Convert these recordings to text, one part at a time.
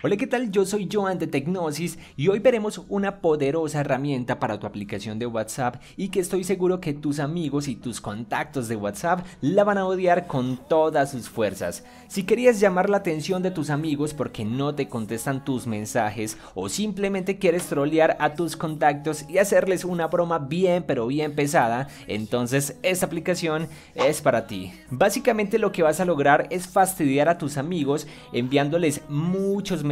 Hola, ¿qué tal? Yo soy Joan de Tecnosis y hoy veremos una poderosa herramienta para tu aplicación de WhatsApp y que estoy seguro que tus amigos y tus contactos de WhatsApp la van a odiar con todas sus fuerzas. Si querías llamar la atención de tus amigos porque no te contestan tus mensajes o simplemente quieres trolear a tus contactos y hacerles una broma bien pero bien pesada, entonces esta aplicación es para ti. Básicamente lo que vas a lograr es fastidiar a tus amigos enviándoles muchos mensajes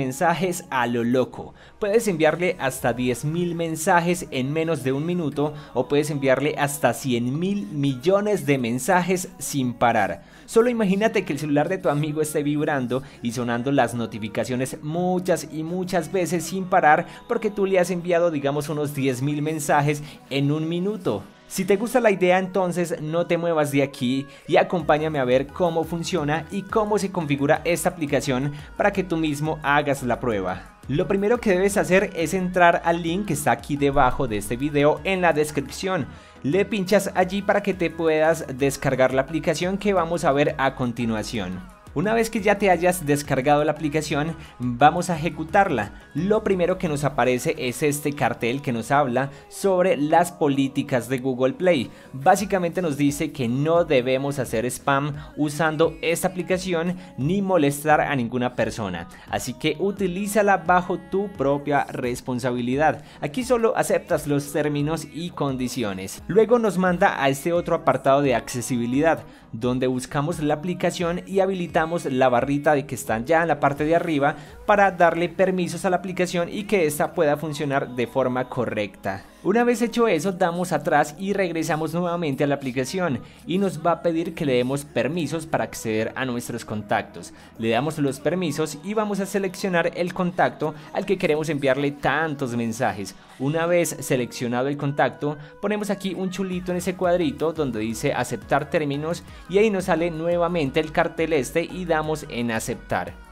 a lo loco. Puedes enviarle hasta 10.000 mensajes en menos de un minuto o puedes enviarle hasta 100.000 millones de mensajes sin parar. Solo imagínate que el celular de tu amigo esté vibrando y sonando las notificaciones muchas y muchas veces sin parar porque tú le has enviado digamos unos 10.000 mensajes en un minuto. Si te gusta la idea entonces no te muevas de aquí y acompáñame a ver cómo funciona y cómo se configura esta aplicación para que tú mismo hagas la prueba. Lo primero que debes hacer es entrar al link que está aquí debajo de este video en la descripción. Le pinchas allí para que te puedas descargar la aplicación que vamos a ver a continuación. Una vez que ya te hayas descargado la aplicación, vamos a ejecutarla. Lo primero que nos aparece es este cartel que nos habla sobre las políticas de Google Play. Básicamente nos dice que no debemos hacer spam usando esta aplicación ni molestar a ninguna persona. Así que utilízala bajo tu propia responsabilidad. Aquí solo aceptas los términos y condiciones. Luego nos manda a este otro apartado de accesibilidad, donde buscamos la aplicación y habilitamos la barrita de que están ya en la parte de arriba para darle permisos a la aplicación y que esta pueda funcionar de forma correcta. Una vez hecho eso, damos atrás y regresamos nuevamente a la aplicación y nos va a pedir que le demos permisos para acceder a nuestros contactos. Le damos los permisos y vamos a seleccionar el contacto al que queremos enviarle tantos mensajes. Una vez seleccionado el contacto, ponemos aquí un chulito en ese cuadrito donde dice aceptar términos y ahí nos sale nuevamente el cartel este y damos en aceptar.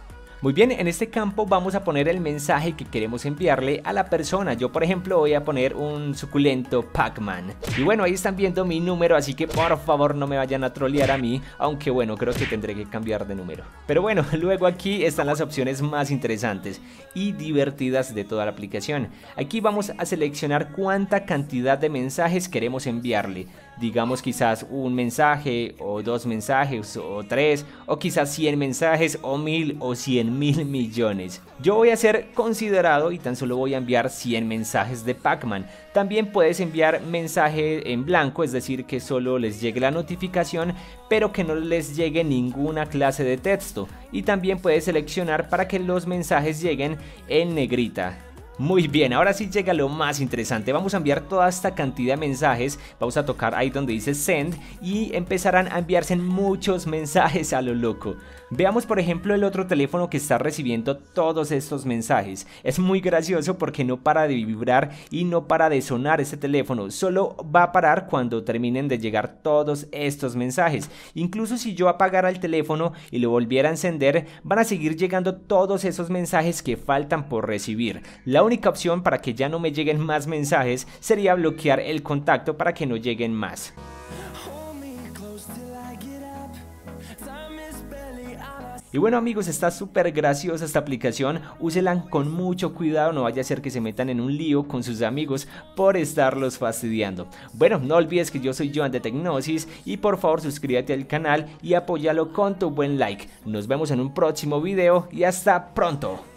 Muy bien, en este campo vamos a poner el mensaje que queremos enviarle a la persona. Yo por ejemplo voy a poner un suculento Pac-Man. Y bueno, ahí están viendo mi número, así que por favor no me vayan a trolear a mí. Aunque bueno, creo que tendré que cambiar de número. Pero bueno, luego aquí están las opciones más interesantes y divertidas de toda la aplicación. Aquí vamos a seleccionar cuánta cantidad de mensajes queremos enviarle digamos quizás un mensaje o dos mensajes o tres o quizás 100 mensajes o mil o 100 mil millones. Yo voy a ser considerado y tan solo voy a enviar 100 mensajes de Pac-Man. También puedes enviar mensaje en blanco, es decir que solo les llegue la notificación pero que no les llegue ninguna clase de texto. Y también puedes seleccionar para que los mensajes lleguen en negrita. Muy bien, ahora sí llega lo más interesante. Vamos a enviar toda esta cantidad de mensajes. Vamos a tocar ahí donde dice send y empezarán a enviarse muchos mensajes a lo loco. Veamos por ejemplo el otro teléfono que está recibiendo todos estos mensajes. Es muy gracioso porque no para de vibrar y no para de sonar este teléfono. Solo va a parar cuando terminen de llegar todos estos mensajes. Incluso si yo apagara el teléfono y lo volviera a encender, van a seguir llegando todos esos mensajes que faltan por recibir. La única opción para que ya no me lleguen más mensajes sería bloquear el contacto para que no lleguen más. Y bueno amigos, está súper graciosa esta aplicación, úsela con mucho cuidado, no vaya a ser que se metan en un lío con sus amigos por estarlos fastidiando. Bueno, no olvides que yo soy Joan de Tecnosis y por favor suscríbete al canal y apóyalo con tu buen like. Nos vemos en un próximo video y hasta pronto.